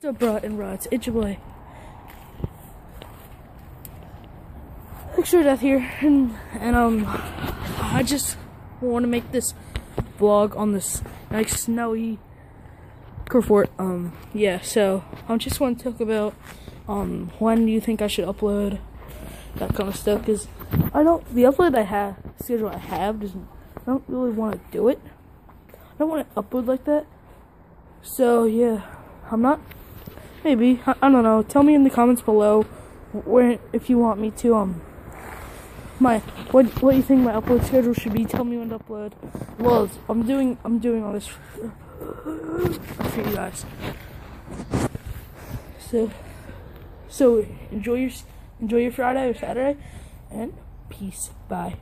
What's up, bro and rods? It's your boy. Extra Death here, and, and um, I just want to make this vlog on this nice snowy Kerfort. Um, yeah, so I just want to talk about um when do you think I should upload that kind of stuff because I don't the upload I have schedule I have doesn't I don't really want to do it. I don't want to upload like that. So yeah, I'm not Maybe. I, I, don't know. Tell me in the comments below where if you want me to um my what what you think my upload schedule should be. Tell me when to upload. Well, I'm doing I'm doing all this for, for you guys. So so enjoy your enjoy your Friday or Saturday and peace. Bye.